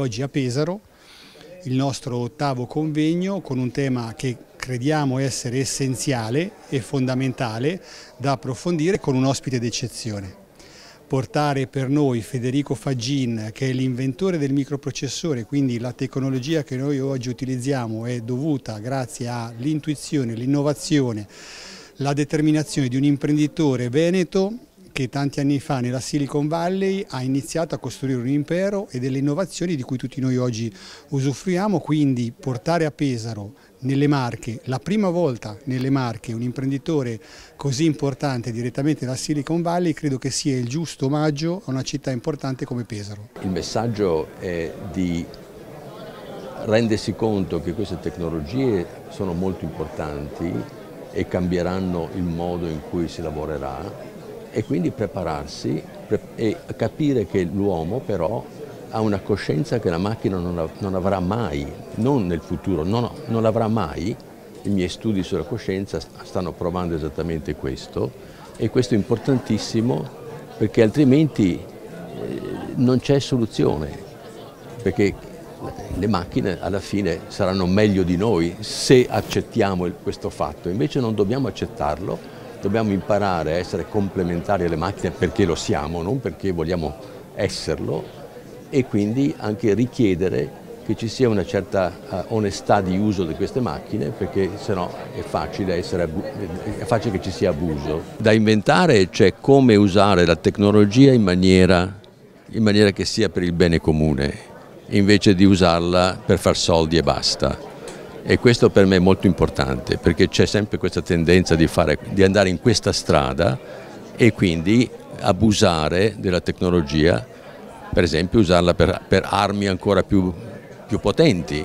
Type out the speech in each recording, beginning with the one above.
Oggi a Pesaro il nostro ottavo convegno con un tema che crediamo essere essenziale e fondamentale da approfondire con un ospite d'eccezione. Portare per noi Federico Faggin, che è l'inventore del microprocessore, quindi la tecnologia che noi oggi utilizziamo è dovuta grazie all'intuizione, l'innovazione, la determinazione di un imprenditore veneto che tanti anni fa nella Silicon Valley ha iniziato a costruire un impero e delle innovazioni di cui tutti noi oggi usufruiamo, quindi portare a Pesaro nelle Marche, la prima volta nelle Marche un imprenditore così importante direttamente dalla Silicon Valley credo che sia il giusto omaggio a una città importante come Pesaro. Il messaggio è di rendersi conto che queste tecnologie sono molto importanti e cambieranno il modo in cui si lavorerà e quindi prepararsi e capire che l'uomo però ha una coscienza che la macchina non, avrà mai, non nel futuro, non, non avrà mai. I miei studi sulla coscienza stanno provando esattamente questo. E questo è importantissimo perché altrimenti eh, non c'è soluzione, perché le macchine alla fine saranno meglio di noi se accettiamo questo fatto, invece non dobbiamo accettarlo dobbiamo imparare a essere complementari alle macchine perché lo siamo, non perché vogliamo esserlo e quindi anche richiedere che ci sia una certa uh, onestà di uso di queste macchine perché sennò è facile, essere, è facile che ci sia abuso. Da inventare c'è come usare la tecnologia in maniera, in maniera che sia per il bene comune invece di usarla per far soldi e basta e questo per me è molto importante perché c'è sempre questa tendenza di, fare, di, andare in questa strada e quindi abusare della tecnologia, per esempio usarla per, per armi ancora più, più, potenti,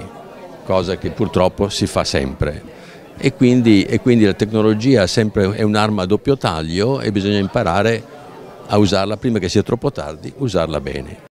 cosa che purtroppo si fa sempre. E quindi, e quindi la tecnologia sempre, è un'arma a doppio taglio e bisogna imparare a usarla prima che sia troppo tardi, usarla bene.